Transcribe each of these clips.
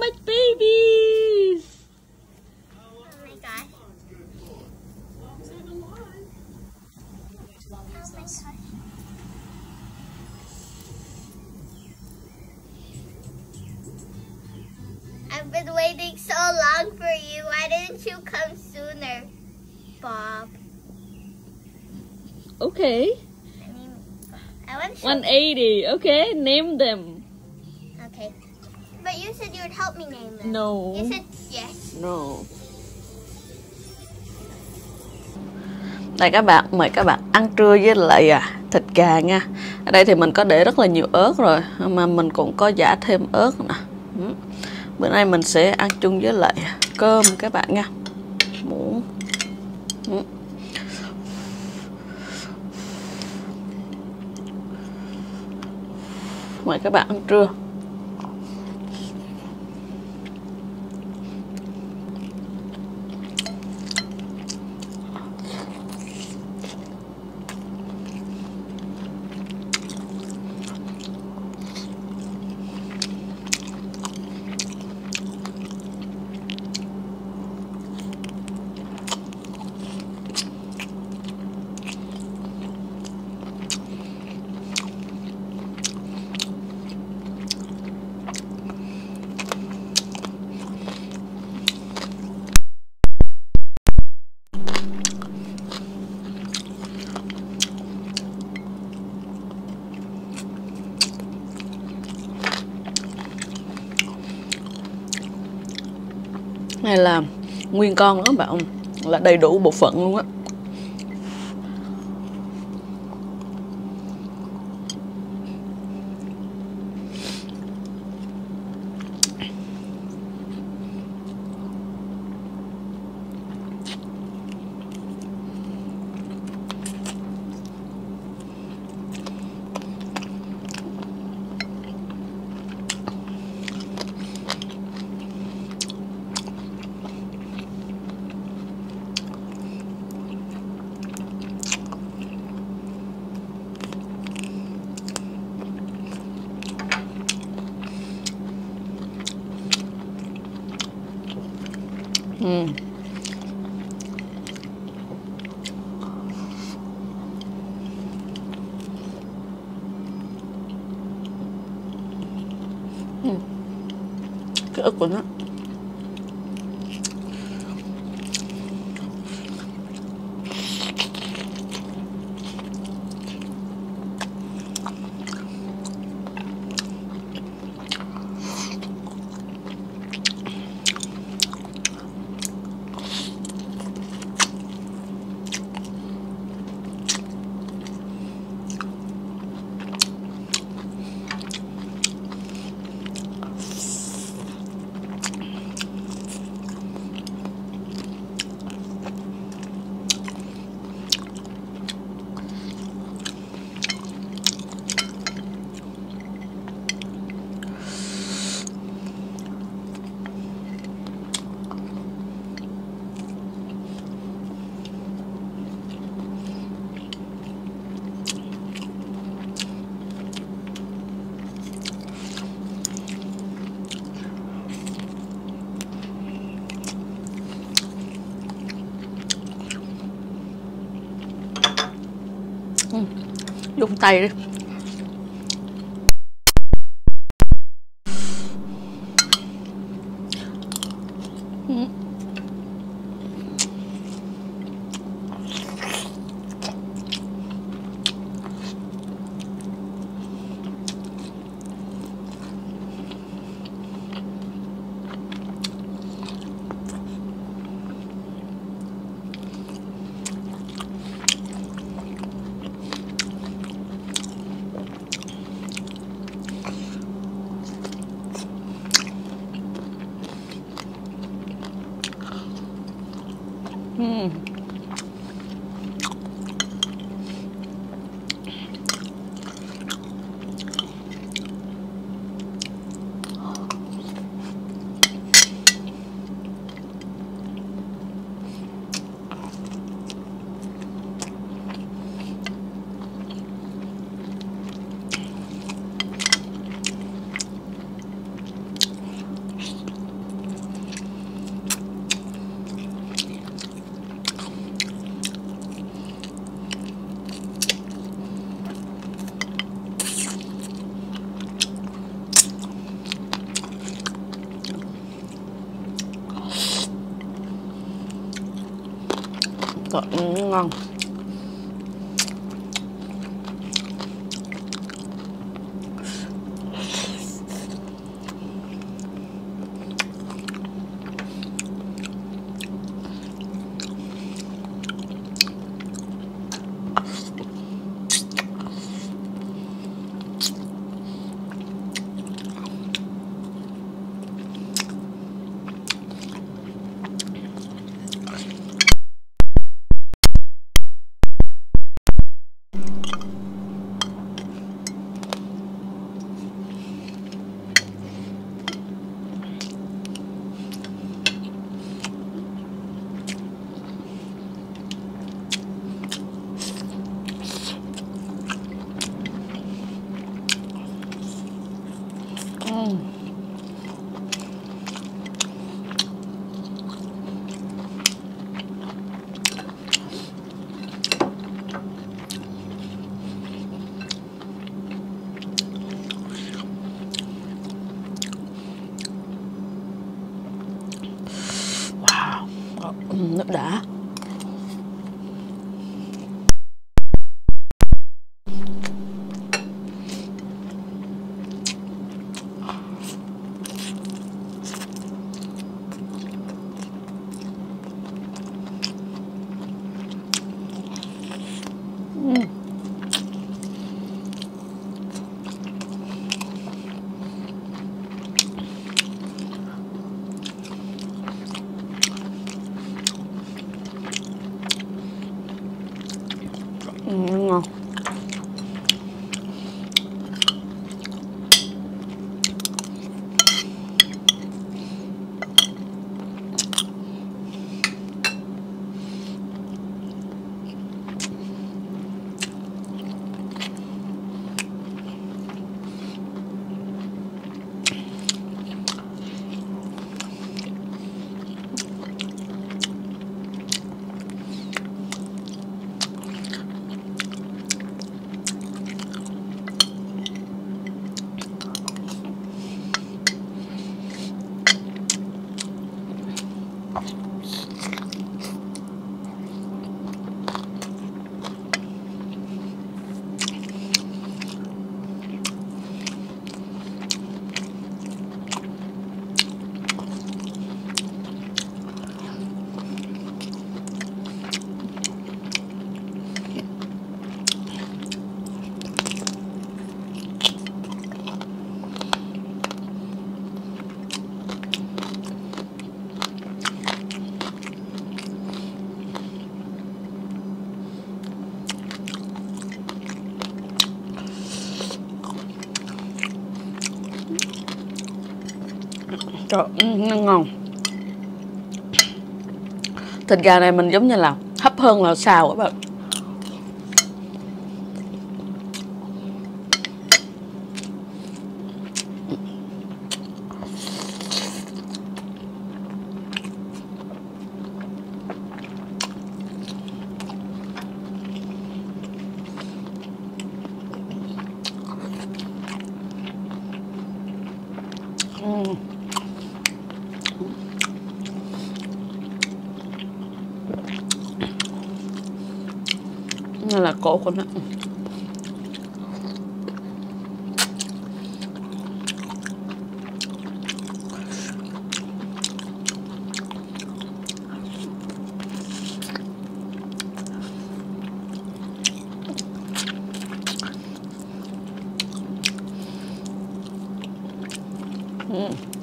much babies Oh my gosh. Oh my gosh. I've been waiting so long for you. Why didn't you come sooner, Bob? okay I mean, I want to 180 okay name them. But you said you would help me name them. no You said yes. No. Đây các bạn, mời các bạn ăn trưa với lại à, thịt gà nha. Ở đây thì mình có để rất là nhiều ớt rồi, mà mình cũng có giả thêm ớt nè. Ừ. Bữa nay mình sẽ ăn chung với lại cơm các bạn nha. Muỗng. Ừ. Mời các bạn ăn trưa. Này là nguyên con đó bạn là đầy đủ bộ phận luôn á. 嗯。嗯。给我滚蛋 dùng tay đi Ừ. Uhm. Trời, ừ, ngon. Wow. Ờ, ừ, nước đã. 嗯。Trời, nó ngon. Thịt gà này mình giống như là hấp hơn là xào các bạn. Đây là cổ của nó Ừ.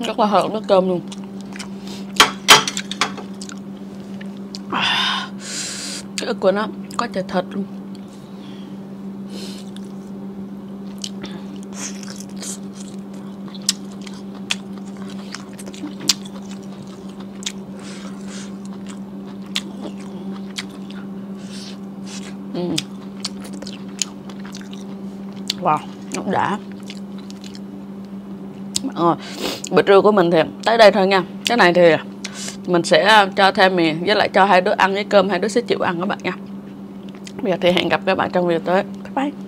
rất là hợp với cơm luôn. Cái ức của nó có chả thịt luôn. Ừ. Wow, nó đã. Ờ, bữa trưa của mình thì tới đây thôi nha. Cái này thì mình sẽ à, cho thêm mì, Với lại cho hai đứa ăn với cơm, Hai đứa sẽ chịu ăn các bạn nha. Bây giờ thì hẹn gặp các bạn trong video tới. Bye bye.